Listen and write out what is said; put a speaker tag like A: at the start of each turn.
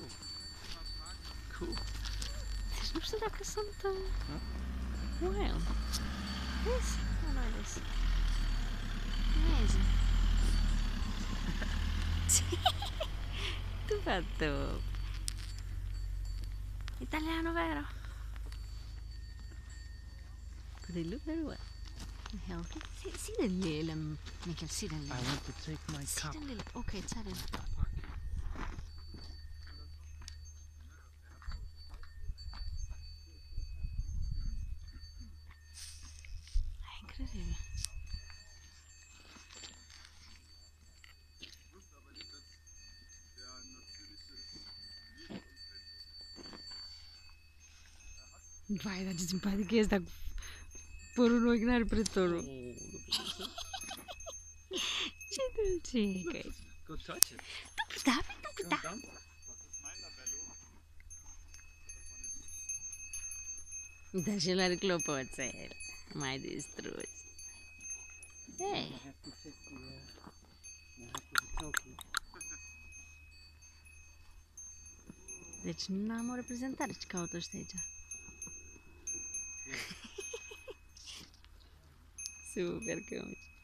A: Cool.
B: Cool. jsi už se také jsem Wow. This? I know this. Amazing. tu va tu. Italiano, vero? They look very well. Healthy. See, see the little, um, Michael, see the
A: little.
B: I
A: want to take my
B: see
A: cup.
B: See the little, okay, it's. Vai, dar ce simpatic e ăsta cu părul în ochi, n-are pretorul. Ce dulce e că e.
A: Go touch it.
B: Da, da, da.
A: down.
B: Da, și el are clopoțel. Mai distrus. Hei,
A: I have to take the. Uh, I have to be talking.
B: deci n-am o reprezentare. Ce caută ăștia aici? Super cante.